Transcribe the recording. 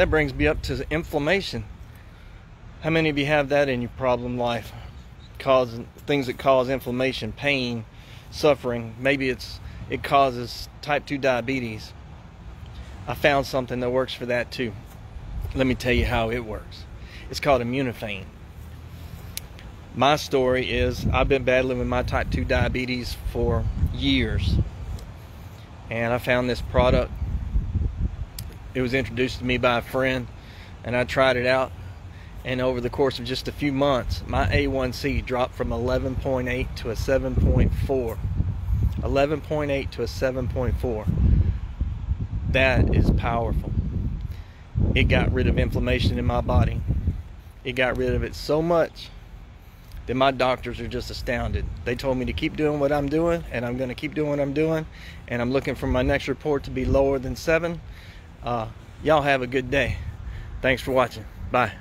that brings me up to inflammation. How many of you have that in your problem life? Cause things that cause inflammation, pain, suffering. Maybe it's it causes type 2 diabetes. I found something that works for that too. Let me tell you how it works. It's called Immunophane. My story is I've been battling with my type 2 diabetes for years. And I found this product. It was introduced to me by a friend and I tried it out. And over the course of just a few months my A1C dropped from 11.8 to a 7.4 11.8 to a 7.4 that is powerful. It got rid of inflammation in my body. It got rid of it so much that my doctors are just astounded. They told me to keep doing what i'm doing and i'm going to keep doing what i'm doing and i'm looking for my next report to be lower than 7 uh, y'all have a good day. Thanks for watching. Bye